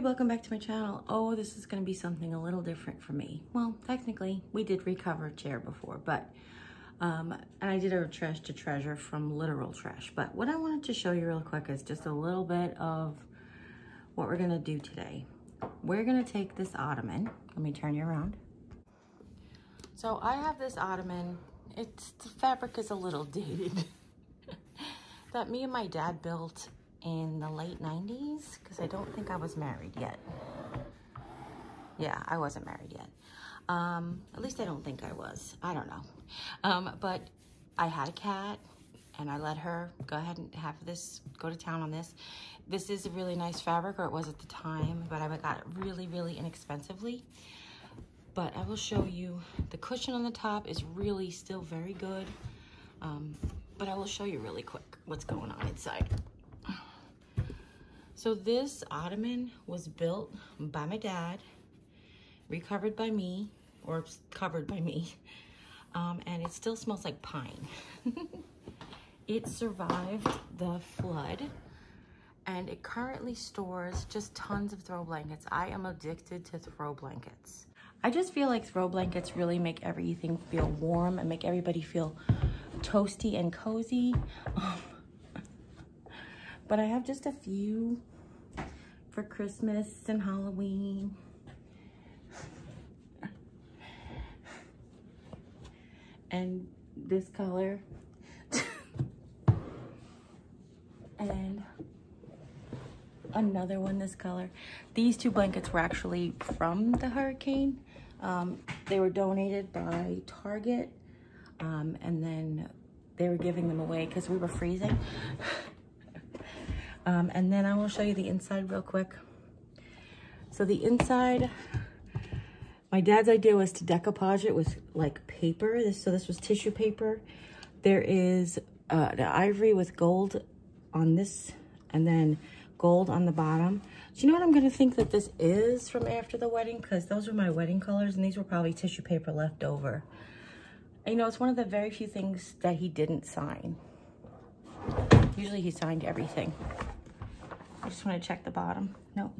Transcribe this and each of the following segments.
welcome back to my channel. Oh, this is gonna be something a little different for me. Well, technically, we did recover a chair before, but, um, and I did a trash to treasure from literal trash. But what I wanted to show you real quick is just a little bit of what we're gonna do today. We're gonna take this ottoman. Let me turn you around. So I have this ottoman. It's, the fabric is a little dated. that me and my dad built in the late 90s because I don't think I was married yet. Yeah, I wasn't married yet. Um, at least I don't think I was. I don't know. Um, but I had a cat and I let her go ahead and have this, go to town on this. This is a really nice fabric, or it was at the time, but I got it really, really inexpensively. But I will show you, the cushion on the top is really still very good. Um, but I will show you really quick what's going on inside. So this ottoman was built by my dad, recovered by me, or covered by me, um, and it still smells like pine. it survived the flood, and it currently stores just tons of throw blankets. I am addicted to throw blankets. I just feel like throw blankets really make everything feel warm and make everybody feel toasty and cozy. Um, but I have just a few for Christmas and Halloween. and this color. and another one this color. These two blankets were actually from the hurricane. Um, they were donated by Target. Um, and then they were giving them away because we were freezing. Um, and then I will show you the inside real quick. So the inside, my dad's idea was to decoupage it with like paper. This, so this was tissue paper. There is uh, the ivory with gold on this and then gold on the bottom. Do you know what I'm going to think that this is from after the wedding? Because those were my wedding colors and these were probably tissue paper left over. You know, it's one of the very few things that he didn't sign. Usually he signed everything. I just want to check the bottom. Nope.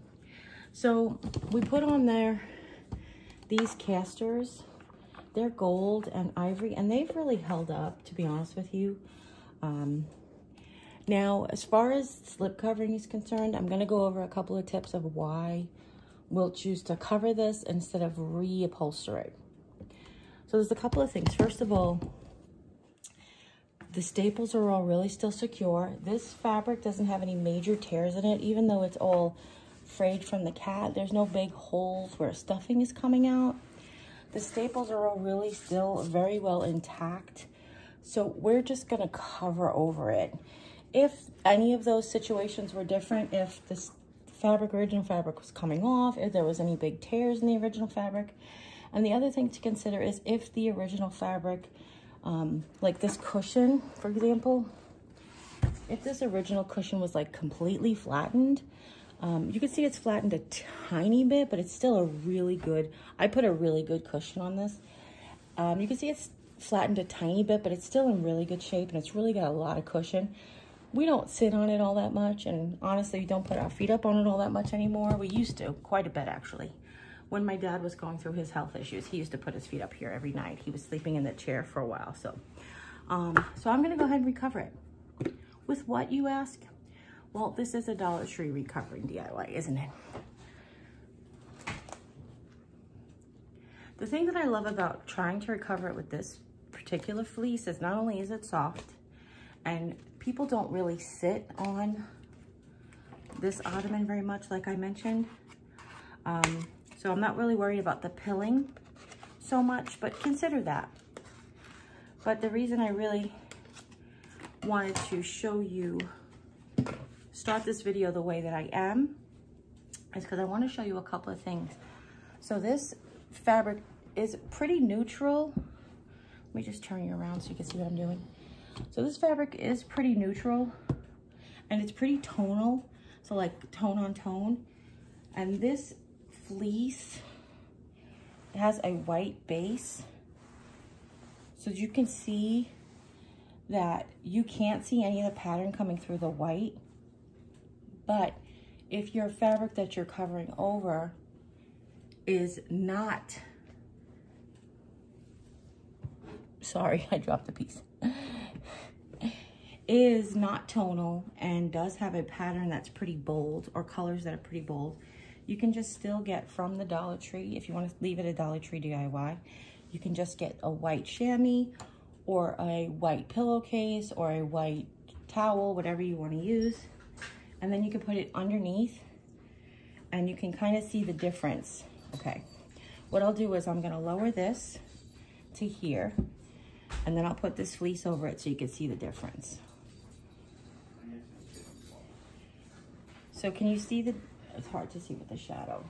So we put on there these casters. They're gold and ivory, and they've really held up, to be honest with you. Um, now, as far as slip covering is concerned, I'm going to go over a couple of tips of why we'll choose to cover this instead of reupholster it. So there's a couple of things. First of all, the staples are all really still secure. This fabric doesn't have any major tears in it, even though it's all frayed from the cat. There's no big holes where stuffing is coming out. The staples are all really still very well intact. So we're just gonna cover over it. If any of those situations were different, if this fabric, original fabric was coming off, if there was any big tears in the original fabric. And the other thing to consider is if the original fabric um, like this cushion, for example, if this original cushion was like completely flattened, um, you can see it's flattened a tiny bit, but it's still a really good, I put a really good cushion on this. Um, you can see it's flattened a tiny bit, but it's still in really good shape and it's really got a lot of cushion. We don't sit on it all that much and honestly, we don't put our feet up on it all that much anymore. We used to, quite a bit actually when my dad was going through his health issues, he used to put his feet up here every night. He was sleeping in the chair for a while. So, um, so I'm going to go ahead and recover it. With what, you ask? Well, this is a Dollar Tree recovering DIY, isn't it? The thing that I love about trying to recover it with this particular fleece is not only is it soft, and people don't really sit on this ottoman very much, like I mentioned. Um, so I'm not really worried about the pilling so much, but consider that. But the reason I really wanted to show you, start this video the way that I am, is because I want to show you a couple of things. So this fabric is pretty neutral. Let me just turn you around so you can see what I'm doing. So this fabric is pretty neutral and it's pretty tonal. So like tone on tone. And this fleece. It has a white base. So you can see that you can't see any of the pattern coming through the white, but if your fabric that you're covering over is not, sorry, I dropped the piece, is not tonal and does have a pattern that's pretty bold or colors that are pretty bold, you can just still get from the Dollar Tree, if you want to leave it a Dollar Tree DIY, you can just get a white chamois or a white pillowcase or a white towel, whatever you want to use. And then you can put it underneath and you can kind of see the difference. Okay, what I'll do is I'm gonna lower this to here and then I'll put this fleece over it so you can see the difference. So can you see the, it's hard to see with the shadow,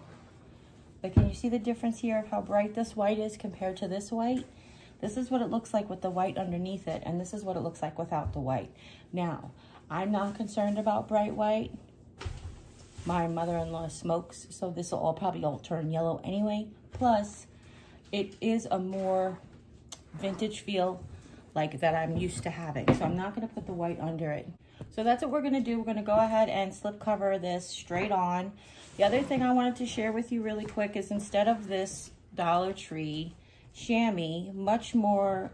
but can you see the difference here of how bright this white is compared to this white? This is what it looks like with the white underneath it, and this is what it looks like without the white. Now, I'm not concerned about bright white. My mother-in-law smokes, so this will all probably all turn yellow anyway. Plus, it is a more vintage feel like that I'm used to having. So I'm not gonna put the white under it. So that's what we're gonna do. We're gonna go ahead and slip cover this straight on. The other thing I wanted to share with you really quick is instead of this Dollar Tree chamois, much more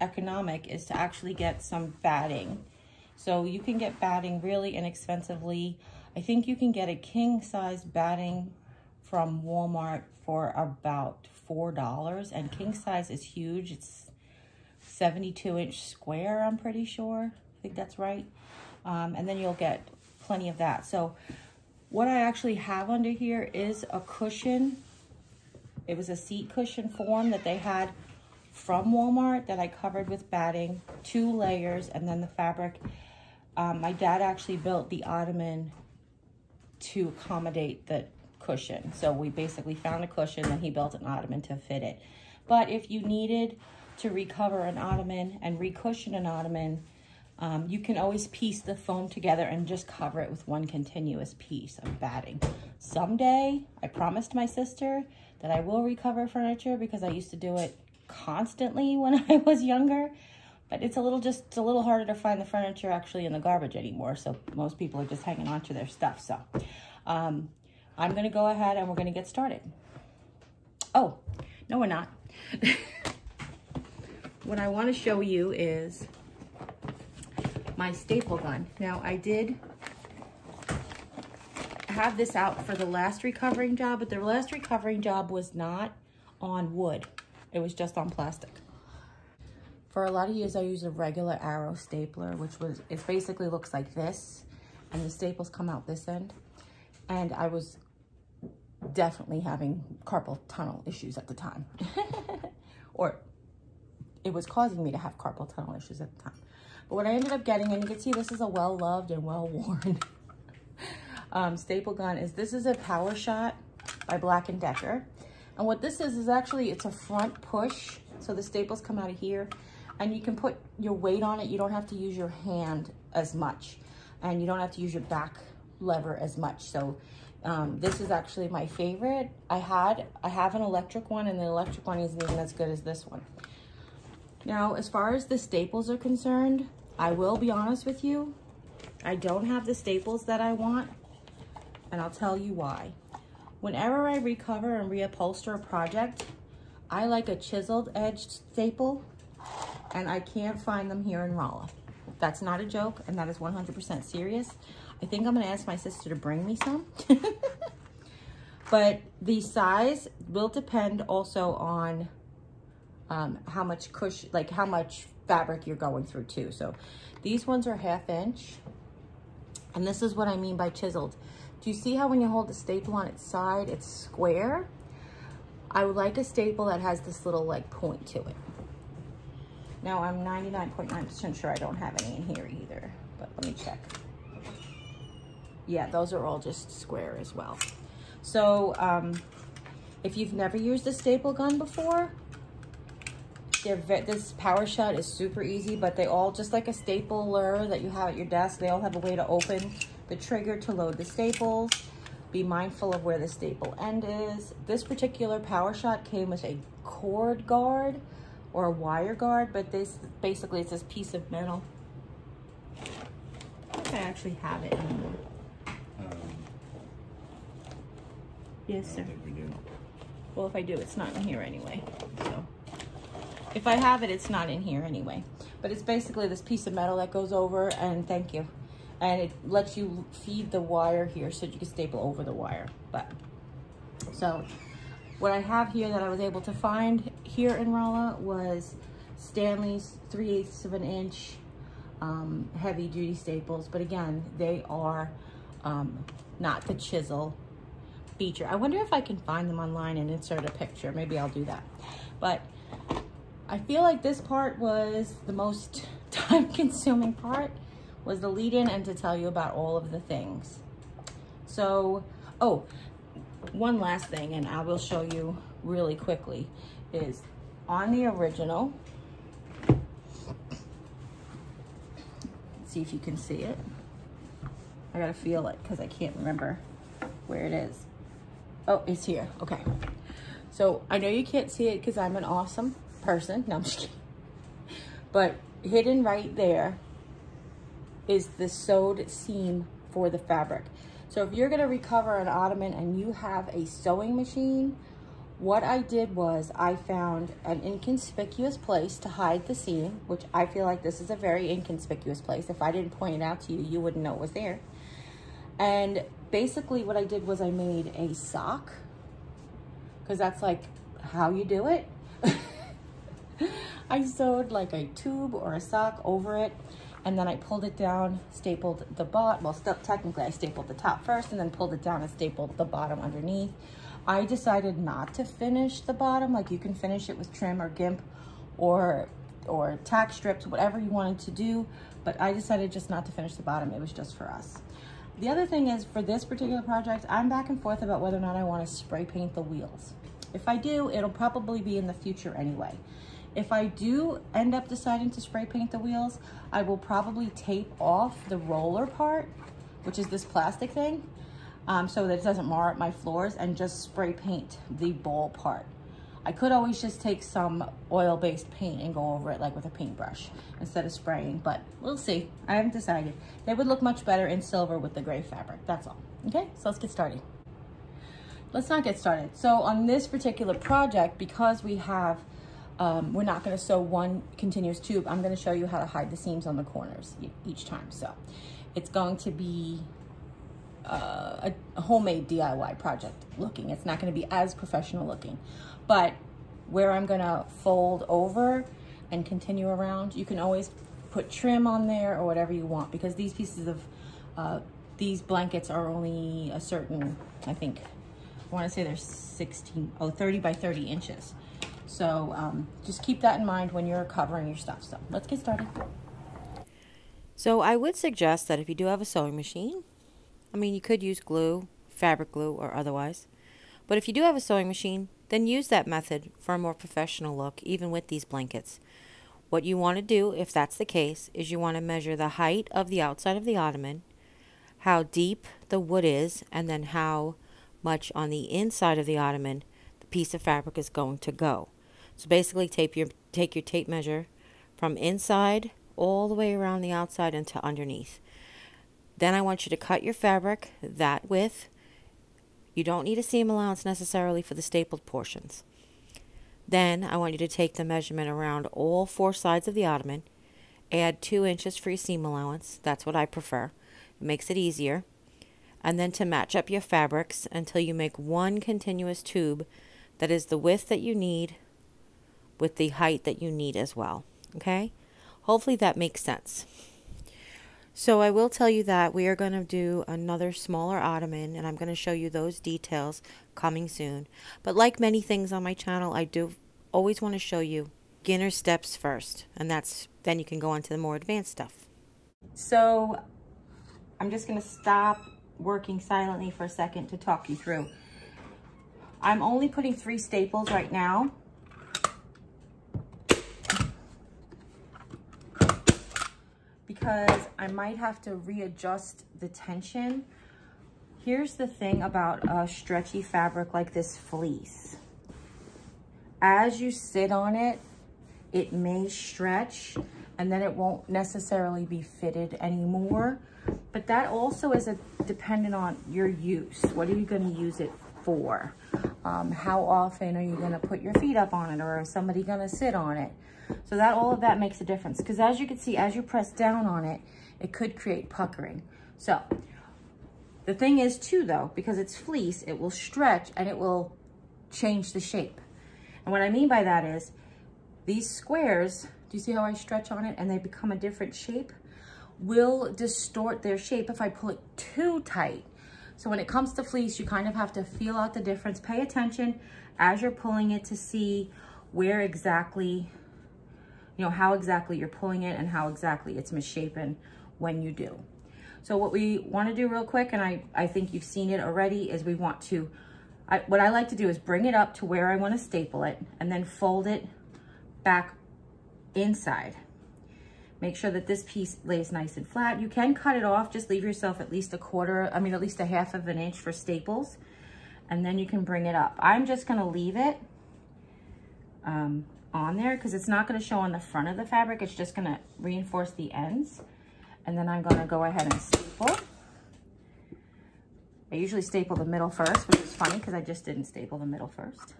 economic is to actually get some batting. So you can get batting really inexpensively. I think you can get a king size batting from Walmart for about $4 and king size is huge. It's 72 inch square, I'm pretty sure. I think that's right. Um, and then you'll get plenty of that. So what I actually have under here is a cushion it was a seat cushion form that they had from Walmart that I covered with batting, two layers, and then the fabric. Um, my dad actually built the ottoman to accommodate the cushion. So we basically found a cushion and he built an ottoman to fit it. But if you needed to recover an ottoman and recushion an ottoman, um, you can always piece the foam together and just cover it with one continuous piece of batting. Someday, I promised my sister that I will recover furniture because I used to do it constantly when I was younger. But it's a little just a little harder to find the furniture actually in the garbage anymore. So most people are just hanging on to their stuff. So um, I'm going to go ahead and we're going to get started. Oh, no, we're not. what I want to show you is my staple gun. Now, I did have this out for the last recovering job, but the last recovering job was not on wood. It was just on plastic. For a lot of years, I used a regular arrow stapler, which was, it basically looks like this, and the staples come out this end. And I was definitely having carpal tunnel issues at the time. or it was causing me to have carpal tunnel issues at the time. But what I ended up getting, and you can see this is a well-loved and well-worn um, staple gun is this is a Power Shot by Black & Decker. And what this is, is actually, it's a front push. So the staples come out of here and you can put your weight on it. You don't have to use your hand as much and you don't have to use your back lever as much. So um, this is actually my favorite. I had, I have an electric one and the electric one isn't even as good as this one. Now, as far as the staples are concerned, I will be honest with you. I don't have the staples that I want and I'll tell you why. Whenever I recover and reupholster a project, I like a chiseled edged staple and I can't find them here in Rolla. That's not a joke and that is 100% serious. I think I'm gonna ask my sister to bring me some. but the size will depend also on um, how much cushion, like how much fabric you're going through too. So these ones are half inch and this is what I mean by chiseled. Do you see how when you hold the staple on its side, it's square? I would like a staple that has this little like point to it. Now I'm 99.9% sure I don't have any in here either, but let me check. Yeah, those are all just square as well. So um, if you've never used a staple gun before, this power shot is super easy, but they all, just like a stapler that you have at your desk, they all have a way to open the trigger to load the staples. Be mindful of where the staple end is. This particular power shot came with a cord guard or a wire guard, but this basically it's this piece of metal. I think I actually have it anymore. Um, Yes, I sir. don't think we do. Well, if I do, it's not in here anyway. So if I have it, it's not in here anyway. But it's basically this piece of metal that goes over and thank you. And it lets you feed the wire here so you can staple over the wire. But so what I have here that I was able to find here in Rolla was Stanley's 3 eighths of an inch um, heavy duty staples. But again, they are um, not the chisel feature. I wonder if I can find them online and insert a picture. Maybe I'll do that. But I feel like this part was the most time consuming part was the lead in and to tell you about all of the things. So, oh, one last thing, and I will show you really quickly, is on the original, see if you can see it. I gotta feel it because I can't remember where it is. Oh, it's here, okay. So I know you can't see it because I'm an awesome person. No, I'm just kidding. But hidden right there is the sewed seam for the fabric. So if you're gonna recover an ottoman and you have a sewing machine, what I did was I found an inconspicuous place to hide the seam, which I feel like this is a very inconspicuous place. If I didn't point it out to you, you wouldn't know it was there. And basically what I did was I made a sock because that's like how you do it. I sewed like a tube or a sock over it and then I pulled it down, stapled the bottom. Well, technically I stapled the top first and then pulled it down and stapled the bottom underneath. I decided not to finish the bottom. Like you can finish it with trim or gimp or, or tack strips, whatever you wanted to do. But I decided just not to finish the bottom. It was just for us. The other thing is for this particular project, I'm back and forth about whether or not I want to spray paint the wheels. If I do, it'll probably be in the future anyway. If I do end up deciding to spray paint the wheels, I will probably tape off the roller part, which is this plastic thing, um, so that it doesn't mar up my floors and just spray paint the ball part. I could always just take some oil-based paint and go over it like with a paintbrush instead of spraying, but we'll see. I haven't decided. They would look much better in silver with the gray fabric, that's all. Okay, so let's get started. Let's not get started. So on this particular project, because we have, um, we're not gonna sew one continuous tube, I'm gonna show you how to hide the seams on the corners each time. So it's going to be uh, a, a homemade DIY project looking. It's not gonna be as professional looking. But where I'm gonna fold over and continue around, you can always put trim on there or whatever you want because these pieces of, uh, these blankets are only a certain, I think, I wanna say they're 16, oh, 30 by 30 inches. So um, just keep that in mind when you're covering your stuff. So let's get started. So I would suggest that if you do have a sewing machine, I mean, you could use glue, fabric glue, or otherwise. But if you do have a sewing machine, then use that method for a more professional look, even with these blankets. What you want to do, if that's the case, is you want to measure the height of the outside of the ottoman, how deep the wood is, and then how much on the inside of the ottoman the piece of fabric is going to go. So basically tape your, take your tape measure from inside all the way around the outside and to underneath. Then I want you to cut your fabric that width. You don't need a seam allowance necessarily for the stapled portions. Then I want you to take the measurement around all four sides of the ottoman, add two inches for your seam allowance. That's what I prefer. It makes it easier. And then to match up your fabrics until you make one continuous tube that is the width that you need with the height that you need as well. Okay? Hopefully that makes sense. So I will tell you that we are going to do another smaller ottoman and I'm going to show you those details coming soon. But like many things on my channel, I do always want to show you beginner steps first and that's then you can go on to the more advanced stuff. So I'm just gonna stop working silently for a second to talk you through. I'm only putting three staples right now. Because I might have to readjust the tension. Here's the thing about a stretchy fabric like this fleece. As you sit on it, it may stretch and then it won't necessarily be fitted anymore. But that also is a, dependent on your use. What are you gonna use it for? Um, how often are you gonna put your feet up on it or is somebody gonna sit on it? So that all of that makes a difference because as you can see, as you press down on it, it could create puckering. So the thing is too though, because it's fleece, it will stretch and it will change the shape. And what I mean by that is these squares, do you see how I stretch on it and they become a different shape? Will distort their shape if I pull it too tight. So when it comes to fleece, you kind of have to feel out the difference. Pay attention as you're pulling it to see where exactly, you know, how exactly you're pulling it and how exactly it's misshapen when you do. So what we want to do real quick, and I, I think you've seen it already, is we want to, I, what I like to do is bring it up to where I want to staple it and then fold it back inside. Make sure that this piece lays nice and flat. You can cut it off, just leave yourself at least a quarter, I mean, at least a half of an inch for staples, and then you can bring it up. I'm just gonna leave it um, on there because it's not gonna show on the front of the fabric. It's just gonna reinforce the ends. And then I'm gonna go ahead and staple. I usually staple the middle first, which is funny because I just didn't staple the middle first.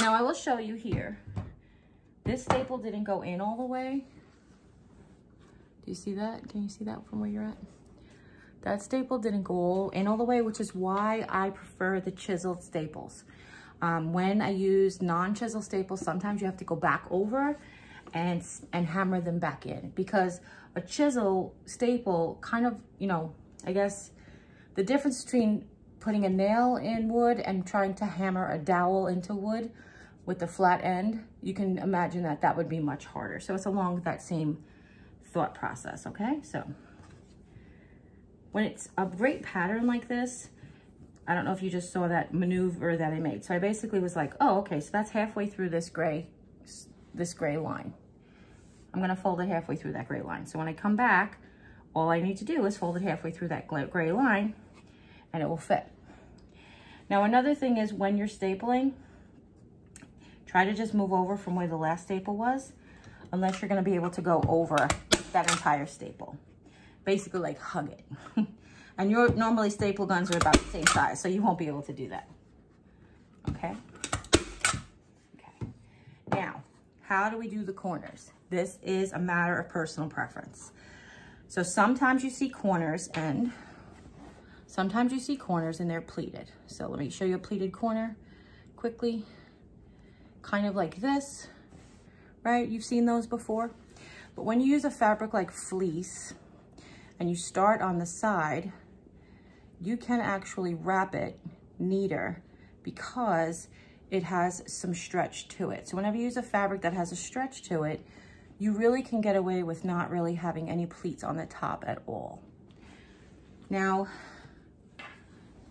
Now I will show you here. This staple didn't go in all the way. Do you see that? Can you see that from where you're at? That staple didn't go in all the way, which is why I prefer the chiseled staples. Um, when I use non-chisel staples, sometimes you have to go back over and, and hammer them back in because a chisel staple kind of, you know, I guess the difference between putting a nail in wood and trying to hammer a dowel into wood with the flat end, you can imagine that that would be much harder. So it's along that same thought process, okay? So when it's a great pattern like this, I don't know if you just saw that maneuver that I made. So I basically was like, oh, okay, so that's halfway through this gray, this gray line. I'm gonna fold it halfway through that gray line. So when I come back, all I need to do is fold it halfway through that gray line and it will fit. Now another thing is when you're stapling, try to just move over from where the last staple was unless you're gonna be able to go over that entire staple. Basically like hug it. and your normally staple guns are about the same size, so you won't be able to do that. Okay? Okay. Now, how do we do the corners? This is a matter of personal preference. So sometimes you see corners and sometimes you see corners and they're pleated. So let me show you a pleated corner quickly. Kind of like this, right? You've seen those before. But when you use a fabric like fleece and you start on the side, you can actually wrap it neater because it has some stretch to it. So whenever you use a fabric that has a stretch to it, you really can get away with not really having any pleats on the top at all. Now,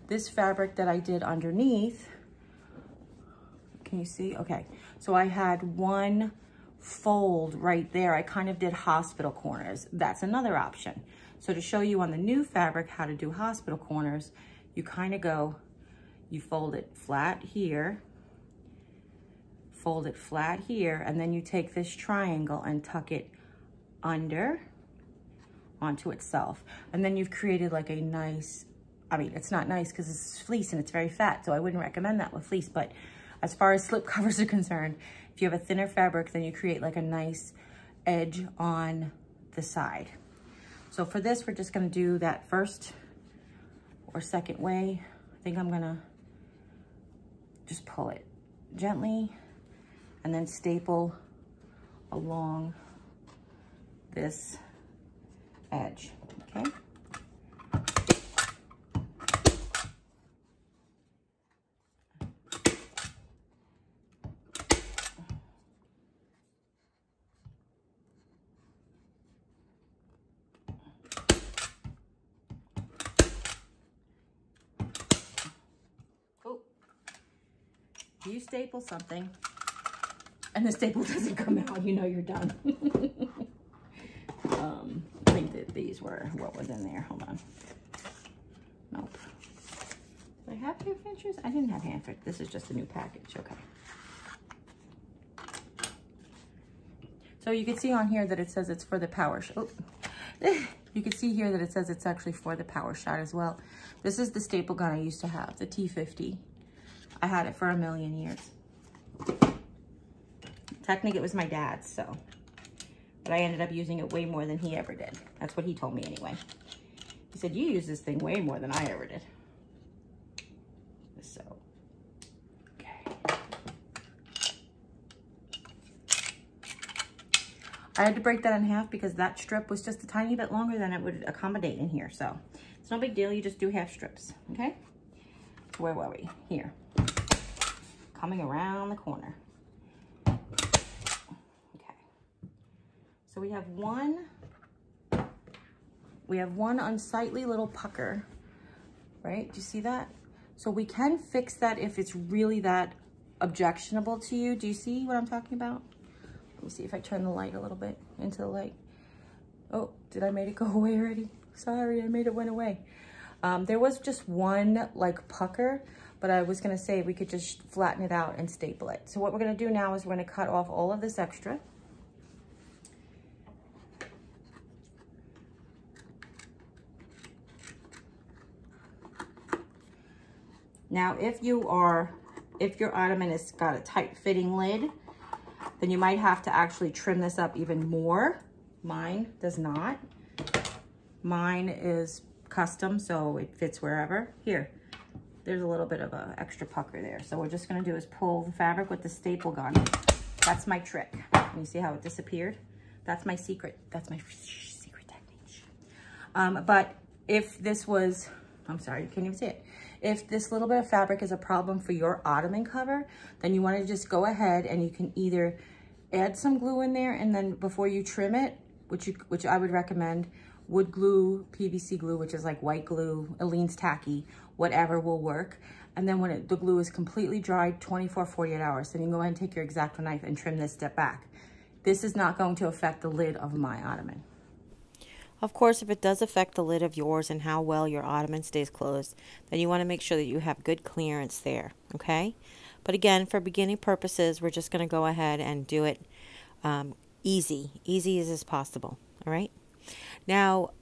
this fabric that I did underneath, can you see? Okay, so I had one fold right there. I kind of did hospital corners. That's another option. So to show you on the new fabric how to do hospital corners, you kind of go, you fold it flat here, fold it flat here, and then you take this triangle and tuck it under onto itself. And then you've created like a nice, I mean, it's not nice because it's fleece and it's very fat, so I wouldn't recommend that with fleece, but as far as slip covers are concerned, if you have a thinner fabric, then you create like a nice edge on the side. So for this, we're just gonna do that first or second way. I think I'm gonna just pull it gently and then staple along this edge, okay? Staple something and the staple doesn't come out, you know you're done. um, I think that these were what was in there. Hold on. Nope. Do I have hand finishers? I didn't have hand finishers. This is just a new package. Okay. So you can see on here that it says it's for the power. Oh. you You can see here that it says it's actually for the power shot as well. This is the staple gun I used to have, the T50. I had it for a million years. Technically, it was my dad's, so. But I ended up using it way more than he ever did. That's what he told me anyway. He said, you use this thing way more than I ever did. So, okay. I had to break that in half because that strip was just a tiny bit longer than it would accommodate in here. So it's no big deal. You just do half strips, okay? Where were we? Here. Coming around the corner. Okay. So we have one, we have one unsightly little pucker, right? Do you see that? So we can fix that if it's really that objectionable to you. Do you see what I'm talking about? Let me see if I turn the light a little bit into the light. Oh, did I make it go away already? Sorry, I made it went away. Um, there was just one like pucker, but I was gonna say we could just flatten it out and staple it. So what we're gonna do now is we're gonna cut off all of this extra. Now, if you are, if your ottoman has got a tight fitting lid, then you might have to actually trim this up even more. Mine does not. Mine is custom, so it fits wherever. Here, there's a little bit of an extra pucker there. So we're just gonna do is pull the fabric with the staple gun. That's my trick. you see how it disappeared? That's my secret, that's my secret technique. Um, but if this was, I'm sorry, you can't even see it. If this little bit of fabric is a problem for your ottoman cover, then you wanna just go ahead and you can either add some glue in there and then before you trim it, which, you, which I would recommend, wood glue, PVC glue, which is like white glue, Aleene's tacky, whatever will work. And then when it, the glue is completely dried, 24, 48 hours, then you can go ahead and take your X-Acto knife and trim this step back. This is not going to affect the lid of my ottoman. Of course, if it does affect the lid of yours and how well your ottoman stays closed, then you want to make sure that you have good clearance there, okay? But again, for beginning purposes, we're just going to go ahead and do it um, easy, easy as is possible, all right? Now,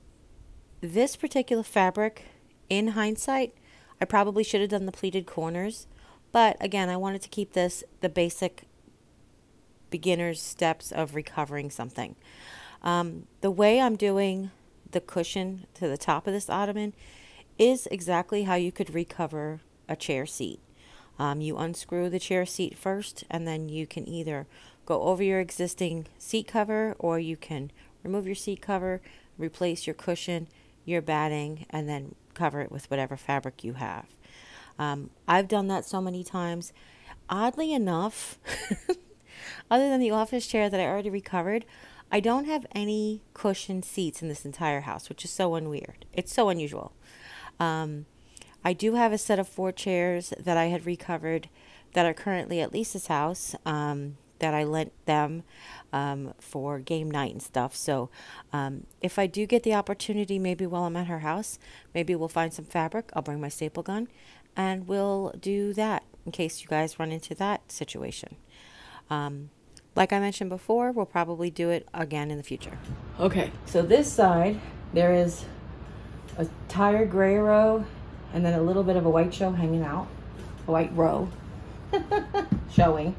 this particular fabric, in hindsight, I probably should have done the pleated corners, but again, I wanted to keep this the basic beginner's steps of recovering something. Um, the way I'm doing the cushion to the top of this ottoman is exactly how you could recover a chair seat. Um, you unscrew the chair seat first and then you can either go over your existing seat cover or you can remove your seat cover, replace your cushion, your batting, and then cover it with whatever fabric you have. Um, I've done that so many times. Oddly enough, other than the office chair that I already recovered, I don't have any cushioned seats in this entire house, which is so unweird. It's so unusual. Um, I do have a set of four chairs that I had recovered that are currently at Lisa's house um, that I lent them um, for game night and stuff. So um, if I do get the opportunity, maybe while I'm at her house, maybe we'll find some fabric. I'll bring my staple gun and we'll do that in case you guys run into that situation. Um, like I mentioned before, we'll probably do it again in the future. Okay, so this side, there is a tired gray row and then a little bit of a white show hanging out, a white row showing.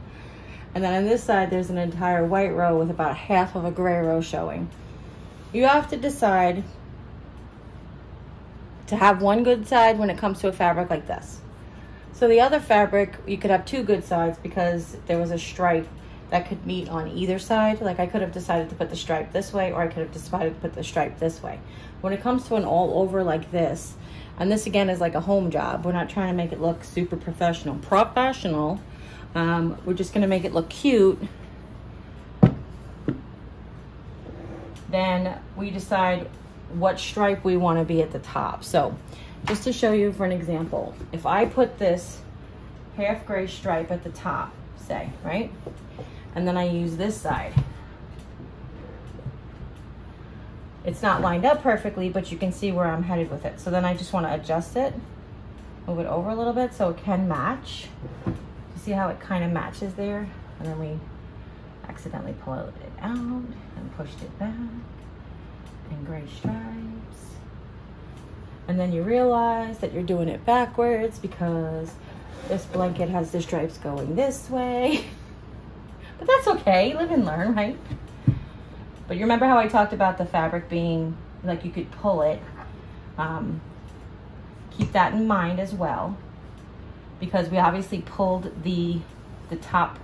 And then on this side, there's an entire white row with about half of a gray row showing. You have to decide to have one good side when it comes to a fabric like this. So the other fabric, you could have two good sides because there was a stripe that could meet on either side. Like I could have decided to put the stripe this way or I could have decided to put the stripe this way. When it comes to an all over like this, and this again is like a home job. We're not trying to make it look super professional. Professional, um, we're just gonna make it look cute. Then we decide what stripe we wanna be at the top. So just to show you for an example, if I put this half gray stripe at the top, say, right? and then I use this side. It's not lined up perfectly, but you can see where I'm headed with it. So then I just want to adjust it, move it over a little bit so it can match. See how it kind of matches there? And then we accidentally pulled it out and pushed it back and gray stripes. And then you realize that you're doing it backwards because this blanket has the stripes going this way. But that's okay, live and learn, right? But you remember how I talked about the fabric being, like you could pull it. Um, keep that in mind as well because we obviously pulled the the top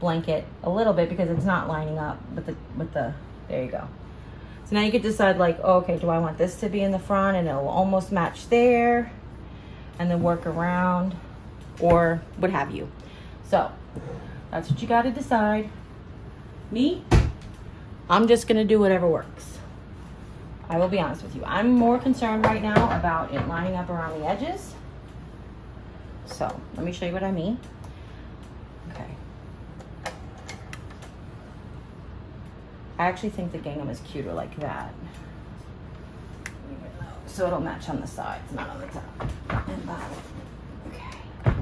blanket a little bit because it's not lining up with the with the there you go. So now you could decide like oh, okay do I want this to be in the front and it'll almost match there and then work around or what have you. So that's what you got to decide. Me I'm just gonna do whatever works. I will be honest with you. I'm more concerned right now about it lining up around the edges so let me show you what I mean okay I actually think the gingham is cuter like that. So it'll match on the sides, not on the top and bottom. Okay.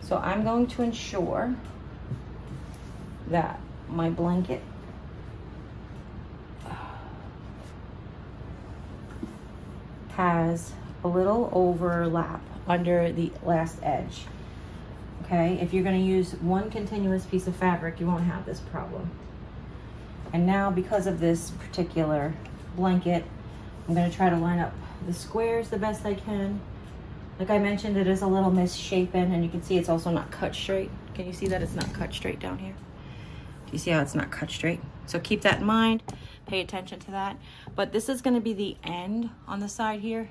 So I'm going to ensure that my blanket has a little overlap under the last edge. Okay, if you're gonna use one continuous piece of fabric, you won't have this problem. And now because of this particular blanket, I'm gonna try to line up the squares the best I can. Like I mentioned, it is a little misshapen and you can see it's also not cut straight. Can you see that it's not cut straight down here? You see how it's not cut straight? So keep that in mind, pay attention to that. But this is gonna be the end on the side here.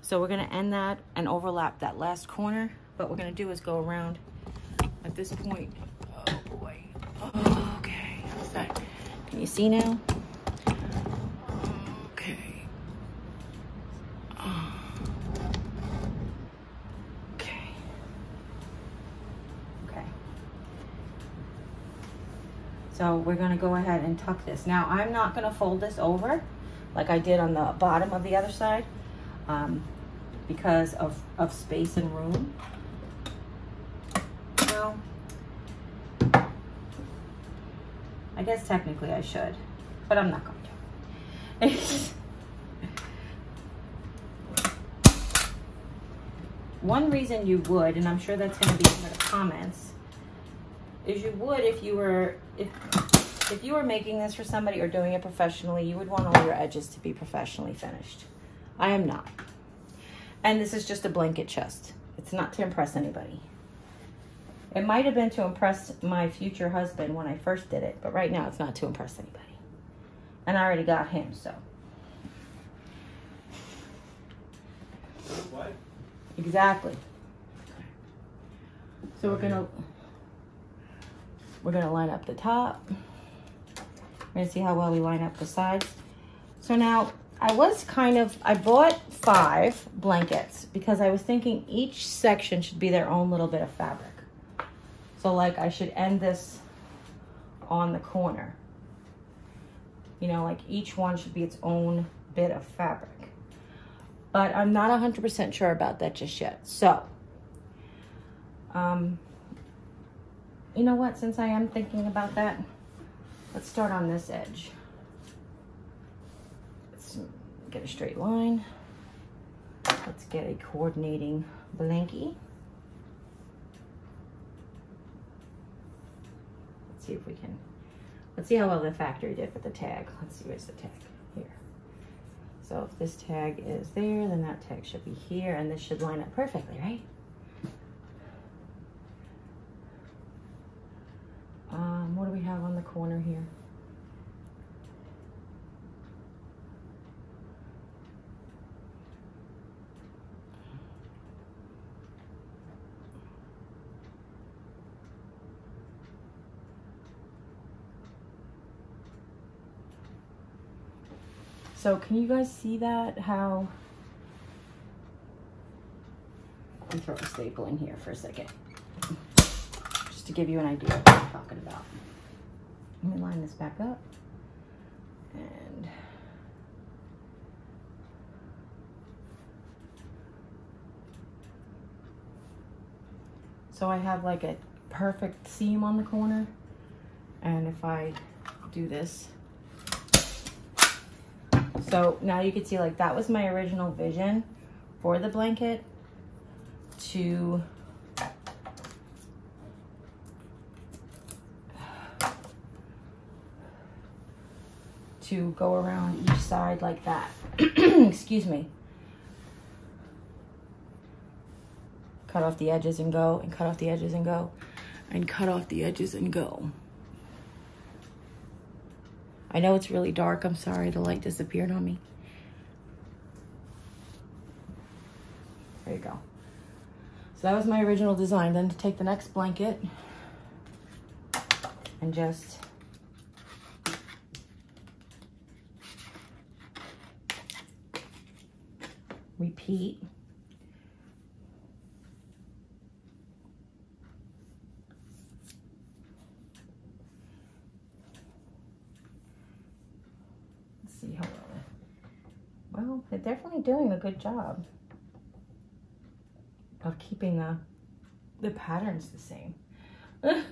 So we're gonna end that and overlap that last corner. What we're gonna do is go around at this point. Oh boy. Oh, okay. Can you see now? Okay. Okay. Okay. So we're gonna go ahead and tuck this. Now I'm not gonna fold this over like I did on the bottom of the other side. Um, because of, of space and room. Well, I guess technically I should, but I'm not going to. One reason you would, and I'm sure that's going to be in the comments, is you would if you were if if you were making this for somebody or doing it professionally, you would want all your edges to be professionally finished. I am not. And this is just a blanket chest. It's not to impress anybody. It might have been to impress my future husband when I first did it, but right now it's not to impress anybody. And I already got him, so. What? Exactly. So we're gonna we're gonna line up the top. We're gonna see how well we line up the sides. So now I was kind of, I bought five blankets because I was thinking each section should be their own little bit of fabric. So like I should end this on the corner. You know, like each one should be its own bit of fabric. But I'm not 100% sure about that just yet. So, um, you know what, since I am thinking about that, let's start on this edge Let's get a straight line. Let's get a coordinating blankie. Let's see if we can, let's see how well the factory did with the tag. Let's see, where's the tag? Here. So if this tag is there, then that tag should be here, and this should line up perfectly, right? Um, what do we have on the corner here? So can you guys see that? How, let me throw a staple in here for a second. Just to give you an idea of what I'm talking about. Let me line this back up. And so I have like a perfect seam on the corner. And if I do this, so now you can see like that was my original vision for the blanket to to go around each side like that. Excuse me. Cut off the edges and go, and cut off the edges and go, and cut off the edges and go. I know it's really dark. I'm sorry, the light disappeared on me. There you go. So that was my original design. Then to take the next blanket and just Let's see how well, well, they're definitely doing a good job of keeping the, the patterns the same.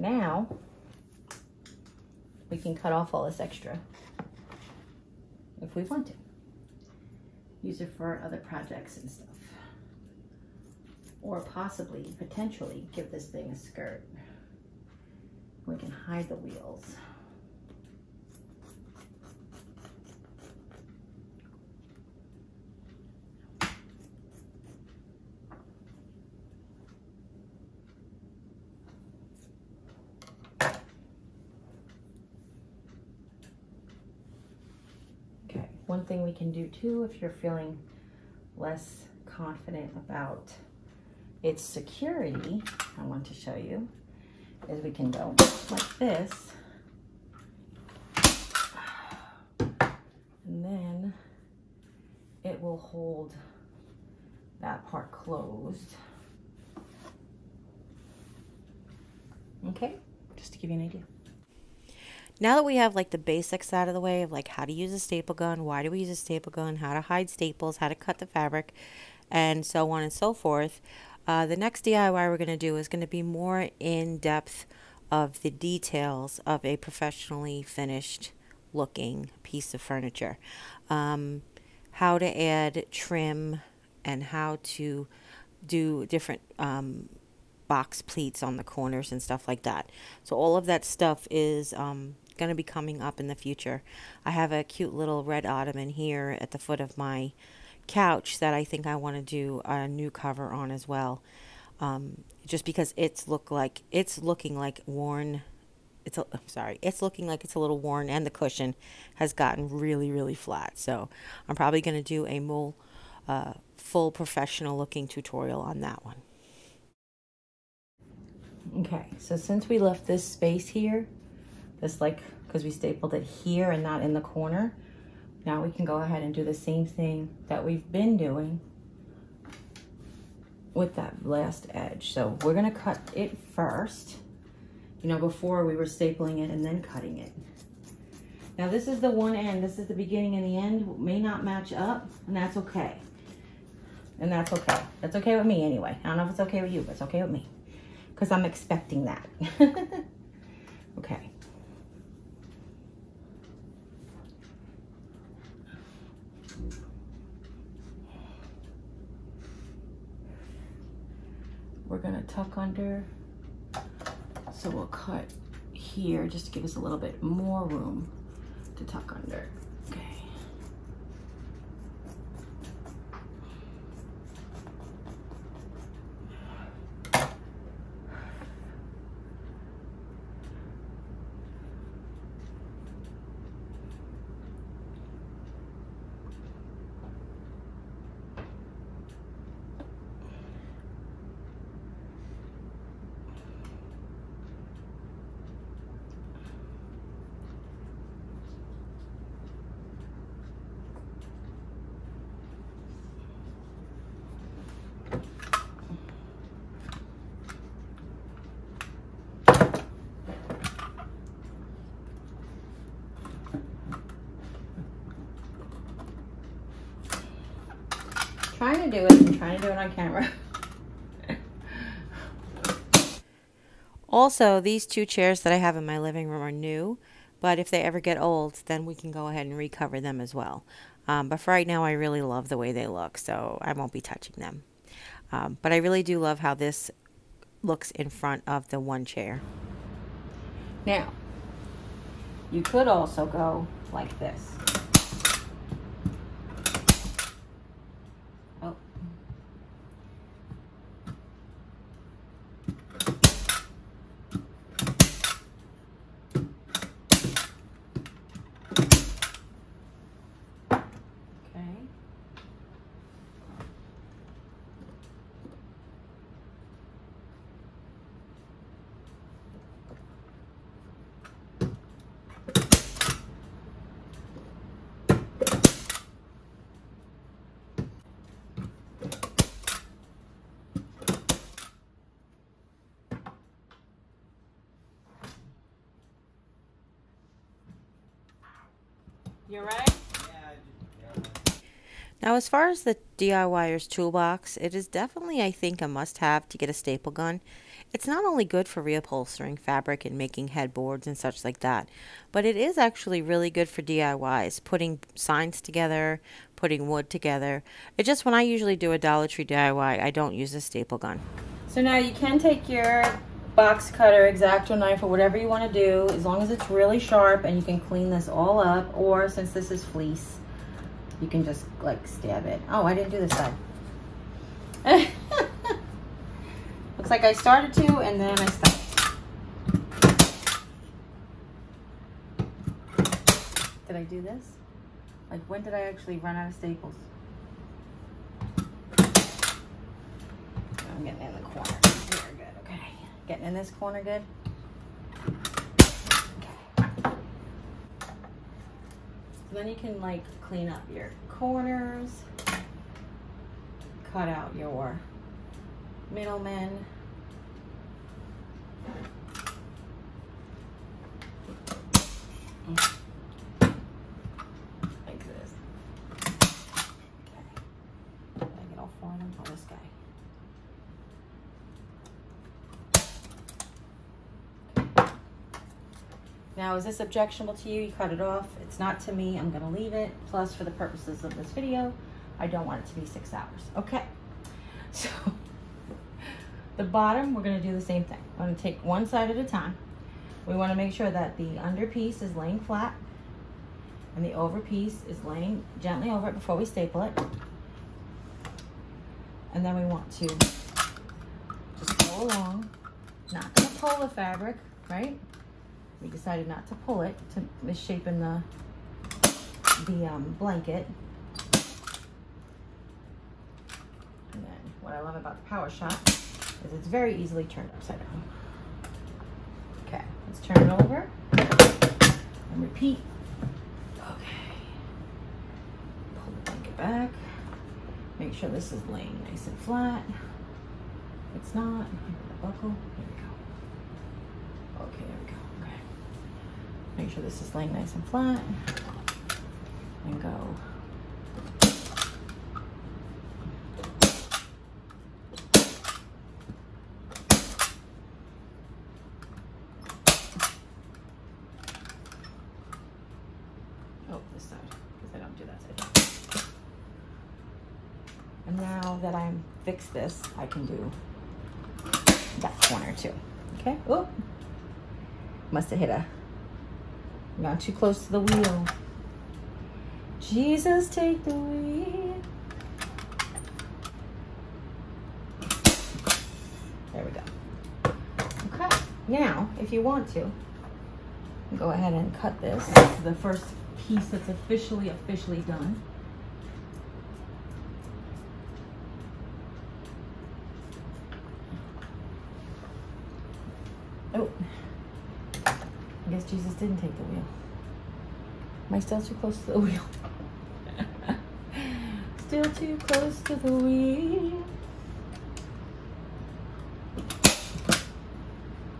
now we can cut off all this extra if we want to. Use it for other projects and stuff. Or possibly, potentially, give this thing a skirt. We can hide the wheels. One thing we can do too, if you're feeling less confident about its security, I want to show you, is we can go like this. And then it will hold that part closed. Okay, just to give you an idea now that we have like the basics out of the way of like how to use a staple gun, why do we use a staple gun, how to hide staples, how to cut the fabric, and so on and so forth, uh, the next DIY we're going to do is going to be more in depth of the details of a professionally finished looking piece of furniture. Um, how to add trim and how to do different um, box pleats on the corners and stuff like that. So all of that stuff is um, going to be coming up in the future. I have a cute little red ottoman here at the foot of my couch that I think I want to do a new cover on as well. Um, just because it's look like it's looking like worn it's a, I'm sorry, it's looking like it's a little worn and the cushion has gotten really, really flat. So I'm probably going to do a more uh, full professional looking tutorial on that one. Okay, so since we left this space here, this like, because we stapled it here and not in the corner. Now we can go ahead and do the same thing that we've been doing with that last edge. So we're gonna cut it first. You know, before we were stapling it and then cutting it. Now this is the one end, this is the beginning and the end, may not match up, and that's okay. And that's okay. That's okay with me anyway. I don't know if it's okay with you, but it's okay with me. Because I'm expecting that. okay. We're gonna tuck under. So we'll cut here just to give us a little bit more room to tuck under. Trying to do it. I'm trying to do it on camera. also, these two chairs that I have in my living room are new, but if they ever get old, then we can go ahead and recover them as well. Um, but for right now, I really love the way they look, so I won't be touching them. Um, but I really do love how this looks in front of the one chair. Now, you could also go like this. You right? Now, as far as the DIYer's toolbox, it is definitely, I think, a must have to get a staple gun. It's not only good for reupholstering fabric and making headboards and such like that, but it is actually really good for DIYs, putting signs together, putting wood together. It just, when I usually do a Dollar Tree DIY, I don't use a staple gun. So now you can take your box cutter, X-Acto knife, or whatever you want to do, as long as it's really sharp and you can clean this all up, or since this is fleece, you can just like stab it. Oh, I didn't do this side. Looks like I started to and then I stopped. Did I do this? Like when did I actually run out of staples? I'm getting in the corner. Okay, getting in this corner good? Okay. So then you can like clean up your corners, cut out your middlemen. Like this. Okay. I get all four of them on this guy. Now, is this objectionable to you? You cut it off. It's not to me. I'm going to leave it. Plus, for the purposes of this video, I don't want it to be six hours. Okay. So, the bottom, we're going to do the same thing. I'm going to take one side at a time. We want to make sure that the under piece is laying flat and the over piece is laying gently over it before we staple it. And then we want to just go along, not going to pull the fabric, right? We decided not to pull it to misshapen the the um, blanket. And then what I love about the Power Shot is it's very easily turned upside down. Okay, let's turn it over and repeat. Okay, pull the blanket back. Make sure this is laying nice and flat. If it's not, buckle. Here we go. Okay, there we go. Make sure this is laying nice and flat. And go. Oh, this side, because I don't do that side. And now that I'm fixed this, I can do that corner too. Okay, oh, must have hit a not too close to the wheel. Jesus, take the wheel. There we go. Okay, now, if you want to, go ahead and cut this. This is the first piece that's officially, officially done. Oh, I guess Jesus didn't take the I still too close to the wheel. still too close to the wheel.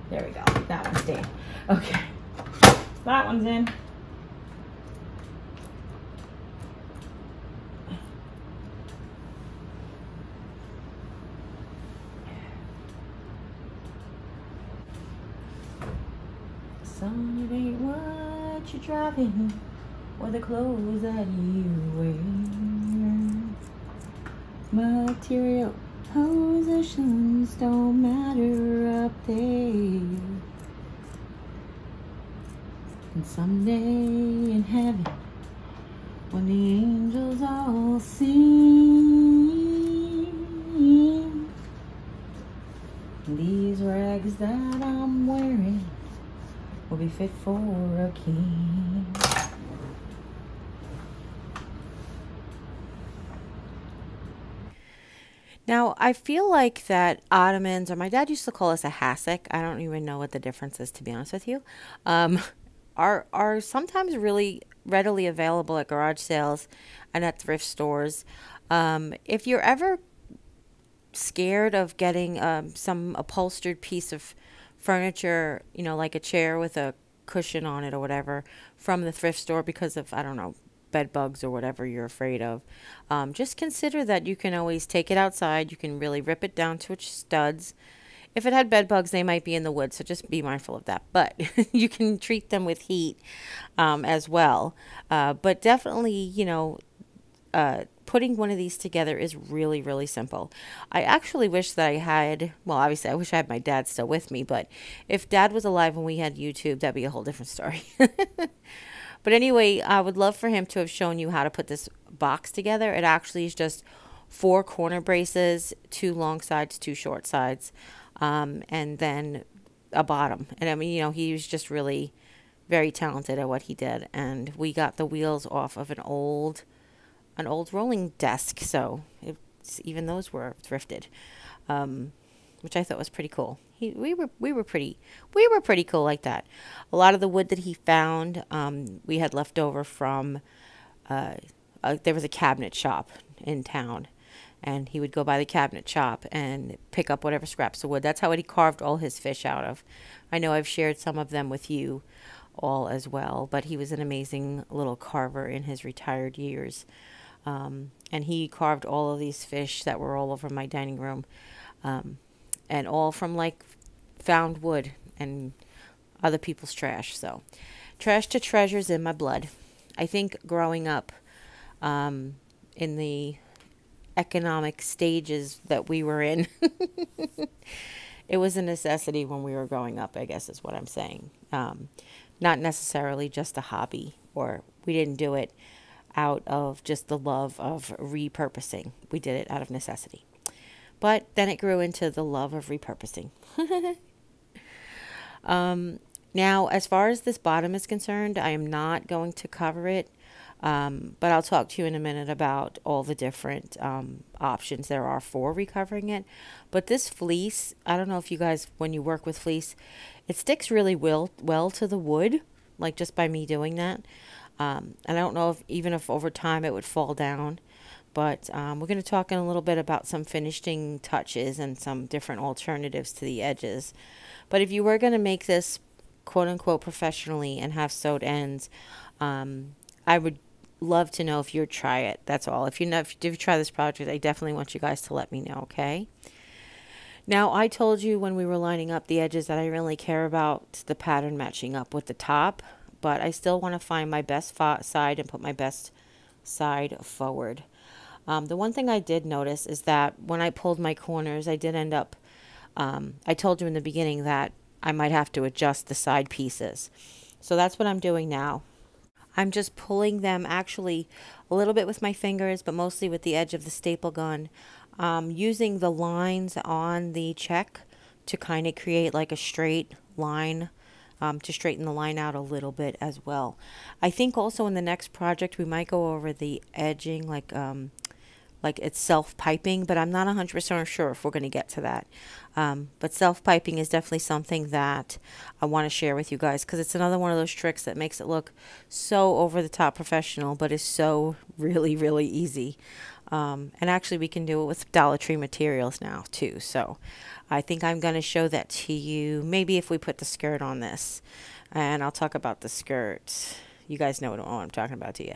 There we go. That one's in. Okay. That one's in. Son, it ain't what you're driving or the clothes that you wear. Material possessions don't matter up there. And someday in heaven, when the angels all sing, these rags that I'm wearing will be fit for a king. Now, I feel like that ottomans, or my dad used to call us a hassock. I don't even know what the difference is, to be honest with you. Um, are are sometimes really readily available at garage sales and at thrift stores. Um, if you're ever scared of getting um, some upholstered piece of furniture, you know, like a chair with a cushion on it or whatever, from the thrift store because of I don't know bed bugs or whatever you're afraid of, um, just consider that you can always take it outside. You can really rip it down to its studs. If it had bed bugs, they might be in the wood, so just be mindful of that. But you can treat them with heat um, as well. Uh, but definitely, you know, uh, putting one of these together is really, really simple. I actually wish that I had, well, obviously, I wish I had my dad still with me, but if dad was alive when we had YouTube, that'd be a whole different story. But anyway, I would love for him to have shown you how to put this box together. It actually is just four corner braces, two long sides, two short sides, um, and then a bottom. And I mean, you know, he was just really very talented at what he did. And we got the wheels off of an old, an old rolling desk. So even those were thrifted. Um, which I thought was pretty cool. He, we were we were pretty we were pretty cool like that. A lot of the wood that he found, um, we had left over from. Uh, uh, there was a cabinet shop in town, and he would go by the cabinet shop and pick up whatever scraps of wood. That's how he carved all his fish out of. I know I've shared some of them with you all as well, but he was an amazing little carver in his retired years. Um, and he carved all of these fish that were all over my dining room. Um, and all from like found wood and other people's trash. So, trash to treasures in my blood. I think growing up um, in the economic stages that we were in, it was a necessity when we were growing up, I guess is what I'm saying. Um, not necessarily just a hobby, or we didn't do it out of just the love of repurposing. We did it out of necessity. But then it grew into the love of repurposing. um, now, as far as this bottom is concerned, I am not going to cover it, um, but I'll talk to you in a minute about all the different um, options there are for recovering it. But this fleece, I don't know if you guys, when you work with fleece, it sticks really well, well to the wood, like just by me doing that. Um, and I don't know if even if over time it would fall down. But um, we're going to talk in a little bit about some finishing touches and some different alternatives to the edges. But if you were going to make this quote unquote professionally and have sewed ends, um, I would love to know if you'd try it. That's all. If you know, if you try this project, I definitely want you guys to let me know. Okay. Now, I told you when we were lining up the edges that I really care about the pattern matching up with the top, but I still want to find my best side and put my best side forward. Um, the one thing I did notice is that when I pulled my corners, I did end up, um, I told you in the beginning that I might have to adjust the side pieces. So that's what I'm doing now. I'm just pulling them actually a little bit with my fingers, but mostly with the edge of the staple gun, um, using the lines on the check to kind of create like a straight line um, to straighten the line out a little bit as well. I think also in the next project we might go over the edging, like um, like it's self-piping, but I'm not 100% sure if we're going to get to that. Um, but self-piping is definitely something that I want to share with you guys because it's another one of those tricks that makes it look so over-the-top professional, but is so really, really easy. Um, and actually, we can do it with Dollar Tree materials now, too. So I think I'm going to show that to you, maybe if we put the skirt on this. And I'll talk about the skirt you guys know what I'm talking about to you.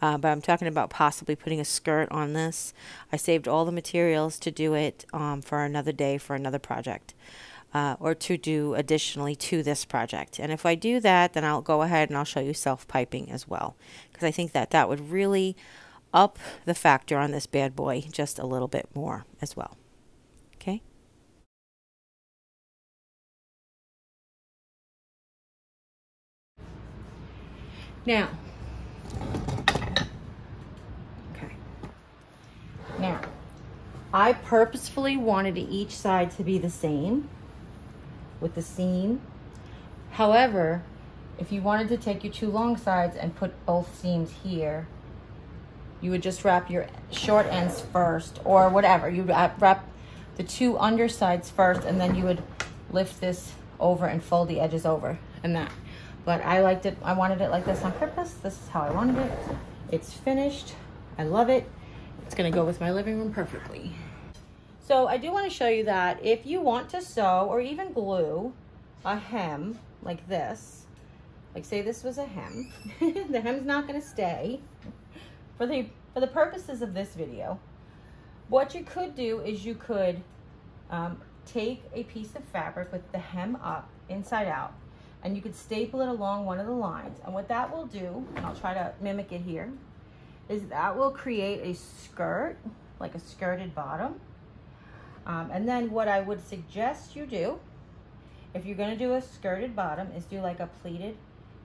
Uh, but I'm talking about possibly putting a skirt on this. I saved all the materials to do it um, for another day for another project. uh, or to do additionally to this project. And if I do that, then I'll go ahead and I'll show you self-piping as well. Because I think that that would really up the factor on this bad boy just a little bit more as well. Now, okay. Now, I purposefully wanted each side to be the same with the seam. However, if you wanted to take your two long sides and put both seams here, you would just wrap your short ends first or whatever. You wrap the two undersides first and then you would lift this over and fold the edges over and that. But I liked it, I wanted it like this on purpose. This is how I wanted it. It's finished. I love it. It's gonna go with my living room perfectly. So I do want to show you that if you want to sew or even glue a hem like this, like say this was a hem, the hem's not to stay. For the, for the purposes of this video, what you could do is you could um, take a piece of fabric with the hem up, inside out, and you could staple it along one of the lines. And what that will do, and I'll try to mimic it here, is that will create a skirt, like a skirted bottom. Um, and then what I would suggest you do, if you're gonna do a skirted bottom, is do like a pleated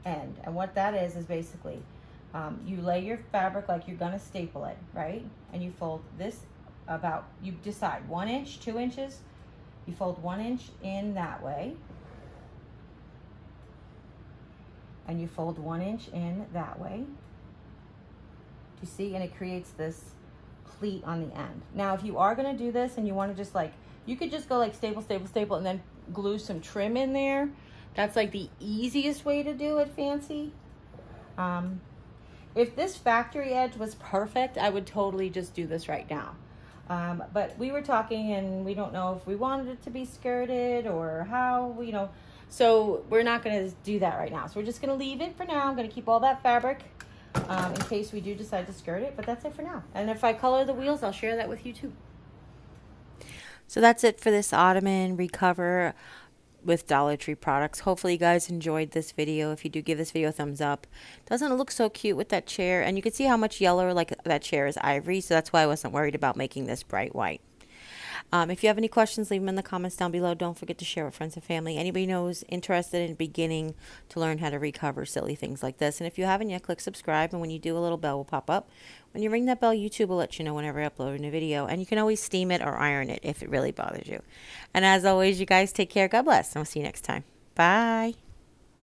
end. And what that is, is basically, um, you lay your fabric like you're gonna staple it, right? And you fold this about, you decide one inch, two inches, you fold one inch in that way. And you fold one inch in that way. Do you see? And it creates this pleat on the end. Now, if you are going to do this and you want to just like, you could just go like staple, staple, staple, and then glue some trim in there. That's like the easiest way to do it fancy. Um, if this factory edge was perfect, I would totally just do this right now. Um, but we were talking and we don't know if we wanted it to be skirted or how, you know, so we're not going to do that right now. So we're just going to leave it for now. I'm going to keep all that fabric um, in case we do decide to skirt it. But that's it for now. And if I color the wheels, I'll share that with you too. So that's it for this Ottoman recover with Dollar Tree products. Hopefully you guys enjoyed this video. If you do, give this video a thumbs up. Doesn't it look so cute with that chair? And you can see how much yellower like that chair is ivory. So that's why I wasn't worried about making this bright white. Um, if you have any questions, leave them in the comments down below. Don't forget to share with friends and family. Anybody knows interested in beginning to learn how to recover silly things like this. And if you haven't yet, click subscribe. And when you do, a little bell will pop up. When you ring that bell, YouTube will let you know whenever I upload a new video. And you can always steam it or iron it if it really bothers you. And as always, you guys take care. God bless. And we'll see you next time. Bye.